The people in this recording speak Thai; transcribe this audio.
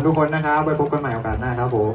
คุณทุกคนนะครับไว้พบกันใหม่โอกาสหน้าครับผม